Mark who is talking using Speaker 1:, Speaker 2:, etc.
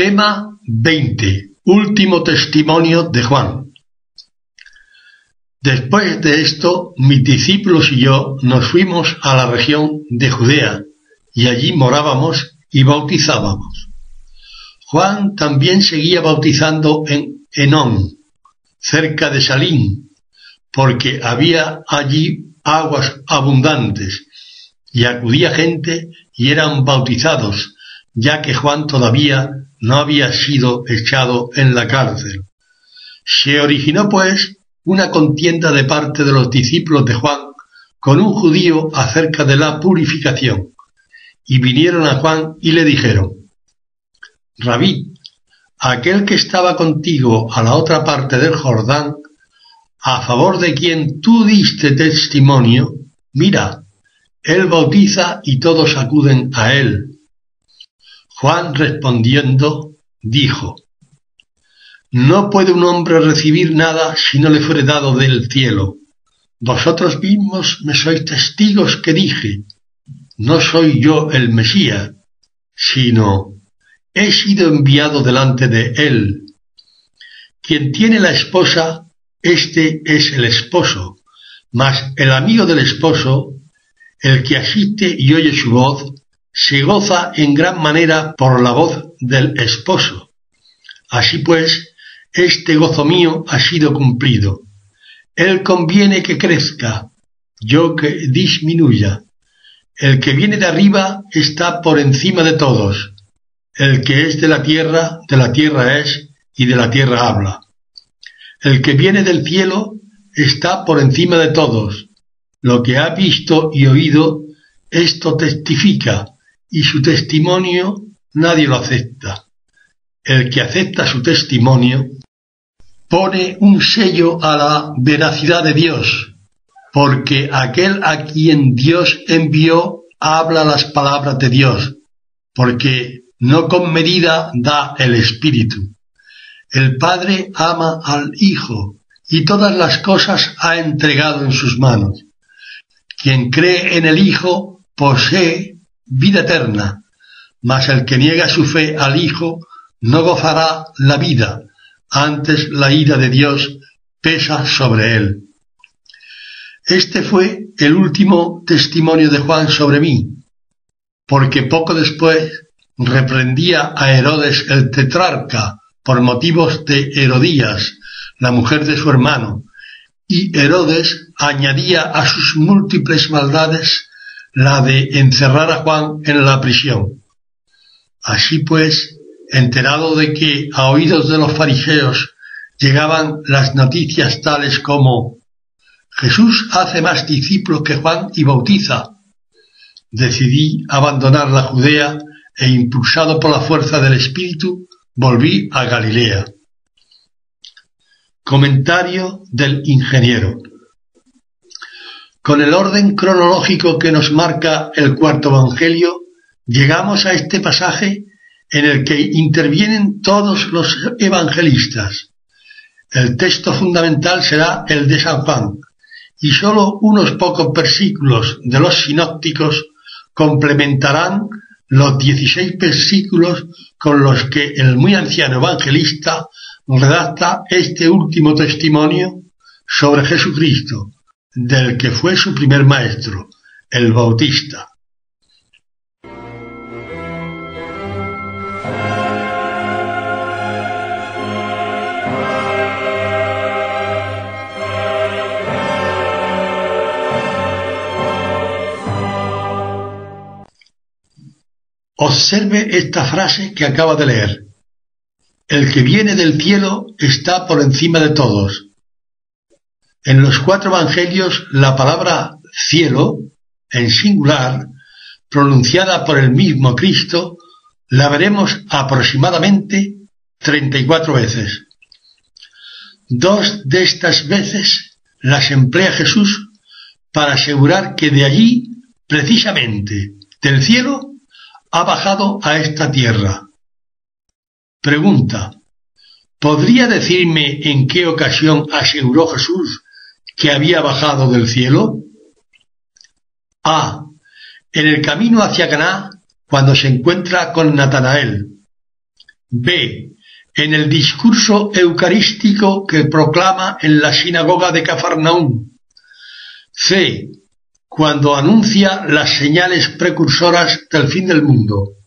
Speaker 1: Tema 20. Último testimonio de Juan. Después de esto, mis discípulos y yo nos fuimos a la región de Judea, y allí morábamos y bautizábamos. Juan también seguía bautizando en Enón, cerca de Salín, porque había allí aguas abundantes, y acudía gente y eran bautizados, ya que Juan todavía no había sido echado en la cárcel. Se originó, pues, una contienda de parte de los discípulos de Juan con un judío acerca de la purificación, y vinieron a Juan y le dijeron, Rabí, aquel que estaba contigo a la otra parte del Jordán, a favor de quien tú diste testimonio, mira, él bautiza y todos acuden a él. Juan respondiendo, dijo, No puede un hombre recibir nada si no le fuere dado del cielo. Vosotros mismos me sois testigos que dije, no soy yo el Mesías, sino he sido enviado delante de él. Quien tiene la esposa, este es el esposo, mas el amigo del esposo, el que asiste y oye su voz, se goza en gran manera por la voz del esposo. Así pues, este gozo mío ha sido cumplido. Él conviene que crezca, yo que disminuya. El que viene de arriba está por encima de todos. El que es de la tierra, de la tierra es, y de la tierra habla. El que viene del cielo está por encima de todos. Lo que ha visto y oído, esto testifica, y su testimonio nadie lo acepta. El que acepta su testimonio pone un sello a la veracidad de Dios, porque aquel a quien Dios envió habla las palabras de Dios, porque no con medida da el Espíritu. El Padre ama al Hijo y todas las cosas ha entregado en sus manos. Quien cree en el Hijo posee vida eterna, mas el que niega su fe al Hijo no gozará la vida, antes la ira de Dios pesa sobre él. Este fue el último testimonio de Juan sobre mí, porque poco después reprendía a Herodes el tetrarca por motivos de Herodías, la mujer de su hermano, y Herodes añadía a sus múltiples maldades la de encerrar a Juan en la prisión. Así pues, enterado de que a oídos de los fariseos llegaban las noticias tales como Jesús hace más discípulos que Juan y bautiza, decidí abandonar la Judea e impulsado por la fuerza del Espíritu, volví a Galilea. Comentario del ingeniero. Con el orden cronológico que nos marca el cuarto Evangelio, llegamos a este pasaje en el que intervienen todos los evangelistas. El texto fundamental será el de San Juan, y sólo unos pocos versículos de los sinópticos complementarán los dieciséis versículos con los que el muy anciano evangelista redacta este último testimonio sobre Jesucristo, del que fue su primer maestro, el Bautista. Observe esta frase que acaba de leer. El que viene del cielo está por encima de todos. En los cuatro evangelios la palabra cielo, en singular, pronunciada por el mismo Cristo, la veremos aproximadamente 34 veces. Dos de estas veces las emplea Jesús para asegurar que de allí, precisamente, del cielo, ha bajado a esta tierra. Pregunta. ¿Podría decirme en qué ocasión aseguró Jesús que había bajado del cielo? A. En el camino hacia Caná, cuando se encuentra con Natanael. B. En el discurso eucarístico que proclama en la sinagoga de Cafarnaúm. C. Cuando anuncia las señales precursoras del fin del mundo.